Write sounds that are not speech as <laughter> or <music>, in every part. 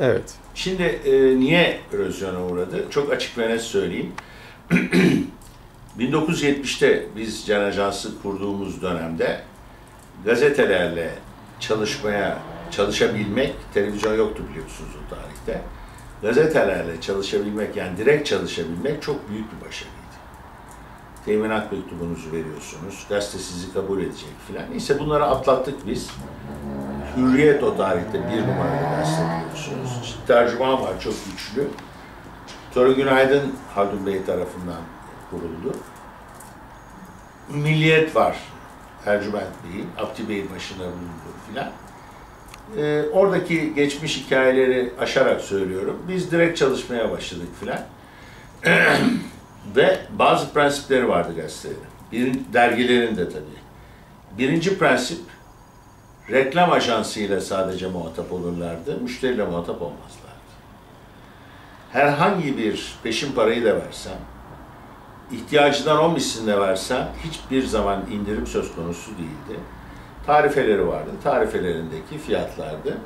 Evet. Şimdi e, niye erozyona uğradı? Çok açık ve net söyleyeyim. <clears throat> 1970'te biz Can Ajansı kurduğumuz dönemde gazetelerle çalışmaya, çalışabilmek, televizyon yoktu biliyorsunuz o tarihte. Gazetelerle çalışabilmek, yani direkt çalışabilmek çok büyük bir başarıydı. Teminat mektubunuzu veriyorsunuz, gazete sizi kabul edecek filan. Neyse bunları atlattık biz. Hürriyet o tarihte bir numaralı gazete biliyorsunuz. İşte tercüman var çok güçlü. Sonra Günaydın Haldun Bey tarafından kuruldu. Milliyet var. Ercüment Bey'in, Abdi Bey'in başında bulunduğu filan. Ee, oradaki geçmiş hikayeleri aşarak söylüyorum. Biz direkt çalışmaya başladık filan. <clears throat> Ve bazı prensipleri vardı gazetelerin. Bir, dergilerin de tabii. Birinci prensip, reklam ajansıyla sadece muhatap olurlardı, müşteriyle muhatap olmazlardı. Herhangi bir peşin parayı da versen, ihtiyacından on misline versen hiçbir zaman indirim söz konusu değildi. Tarifeleri vardı. Tarifelerindeki fiyatlardı.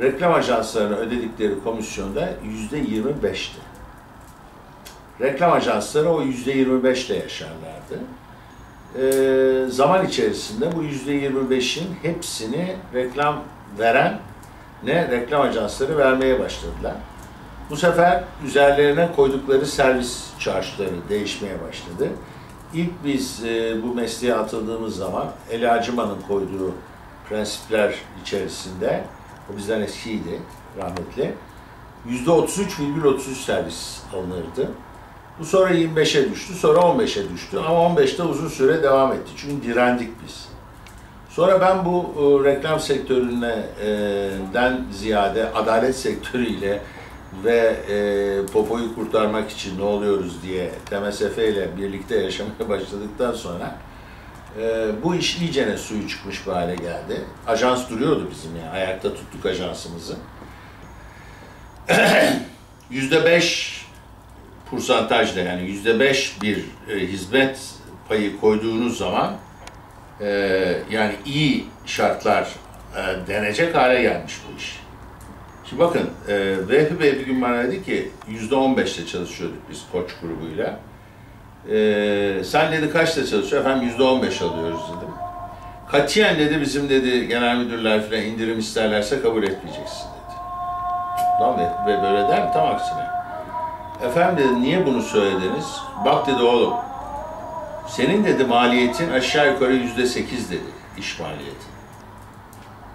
Reklam ajanslarına ödedikleri komisyonda yüzde yirmi beşti. Reklam ajansları o yüzde yirmi beşle yaşarlardı. Ee, zaman içerisinde bu yüzde yirmi beşin hepsini reklam veren ne reklam ajansları vermeye başladılar. Bu sefer üzerlerine koydukları servis çarşıları değişmeye başladı. İlk biz e, bu mesleğe atıldığımız zaman Eli Acıman'ın koyduğu prensipler içerisinde, o bizden eskiydi rahmetli, yüzde 33,33 servis alınırdı. Bu sonra 25'e düştü, sonra 15'e düştü ama 15'te uzun süre devam etti çünkü direndik biz. Sonra ben bu e, reklam sektöründen ziyade adalet <laughs> sektörüyle ve e, popoyu kurtarmak için ne oluyoruz diye TMSF ile birlikte yaşamaya <laughs> başladıktan sonra e, bu iş iyicene suyu çıkmış bir hale geldi. Ajans duruyordu bizim ya, ayakta tuttuk ajansımızı. <clears throat> Yüzde beş kursantajla yani yüzde beş bir e, hizmet payı koyduğunuz zaman e, yani iyi şartlar e, denecek hale gelmiş bu iş. Şimdi bakın, e, Vehbi Bey bir gün bana dedi ki, yüzde on beşte çalışıyorduk biz Koç grubuyla. E, sen dedi kaçta çalışıyor? Efendim yüzde on beş alıyoruz dedim. Katiyen dedi bizim dedi genel müdürler falan indirim isterlerse kabul etmeyeceksin dedi. Lan Vehbi Bey böyle der mi? Tam aksine. Efendim dedi niye bunu söylediniz? Bak dedi oğlum, senin dedi maliyetin aşağı yukarı yüzde sekiz dedi iş maliyeti.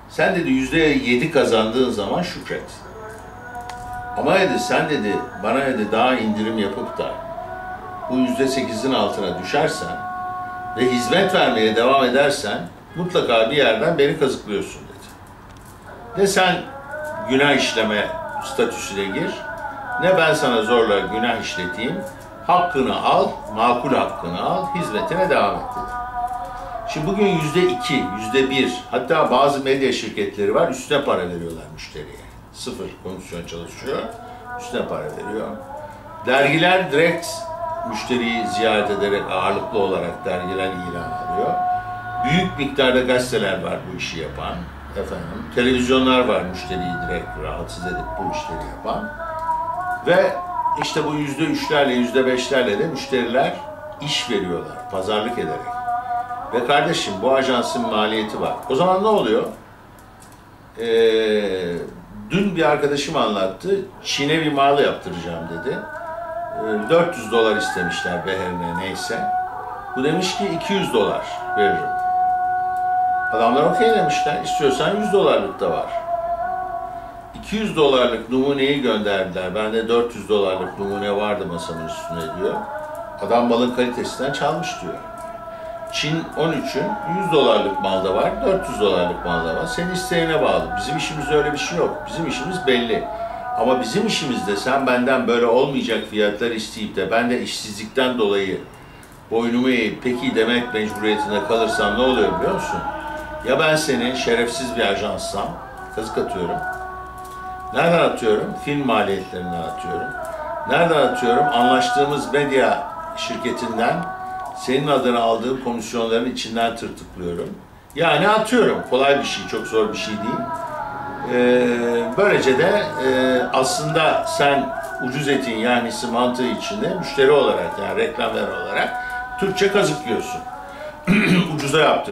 Sen dedi yüzde yedi kazandığın zaman şükret. Ama dedi sen dedi bana dedi daha indirim yapıp da bu yüzde sekizin altına düşersen ve hizmet vermeye devam edersen mutlaka bir yerden beni kazıklıyorsun dedi. Ne sen günah işleme statüsüne gir ne ben sana zorla günah işleteyim. Hakkını al, makul hakkını al, hizmetine devam et dedi. Şimdi bugün yüzde iki, yüzde bir, hatta bazı medya şirketleri var, üstüne para veriyorlar müşteriye. Sıfır komisyon çalışıyor, üstüne para veriyor. Dergiler direkt müşteriyi ziyaret ederek ağırlıklı olarak dergiler ilan alıyor. Büyük miktarda gazeteler var bu işi yapan. Efendim, televizyonlar var müşteriyi direkt rahatsız edip bu işleri yapan. Ve işte bu yüzde üçlerle, yüzde beşlerle de müşteriler iş veriyorlar, pazarlık ederek. Ve kardeşim bu ajansın maliyeti var. O zaman ne oluyor? Ee, dün bir arkadaşım anlattı. Çin'e bir mal yaptıracağım dedi. Ee, 400 dolar istemişler beherine neyse. Bu demiş ki 200 dolar veririm. Adamlar okey demişler. İstiyorsan 100 dolarlık da var. 200 dolarlık numuneyi gönderdiler. Bende 400 dolarlık numune vardı masamın üstünde diyor. Adam malın kalitesinden çalmış diyor. Çin 13'ün 100 dolarlık malda var, 400 dolarlık malda var. Senin isteğine bağlı. Bizim işimizde öyle bir şey yok. Bizim işimiz belli. Ama bizim işimizde sen benden böyle olmayacak fiyatlar isteyip de ben de işsizlikten dolayı boynumu eğip peki demek mecburiyetinde kalırsam ne oluyor biliyor musun? Ya ben seni şerefsiz bir ajanssam, kazık atıyorum. Nereden atıyorum? Film maliyetlerinden atıyorum. Nereden atıyorum? Anlaştığımız medya şirketinden senin adına aldığım komisyonların içinden tırtıklıyorum. Yani atıyorum. Kolay bir şey, çok zor bir şey değil. Ee, böylece de e, aslında sen ucuz etin yani mantığı içinde müşteri olarak yani reklamlar olarak Türkçe kazıklıyorsun. <clears throat> Ucuza yaptın.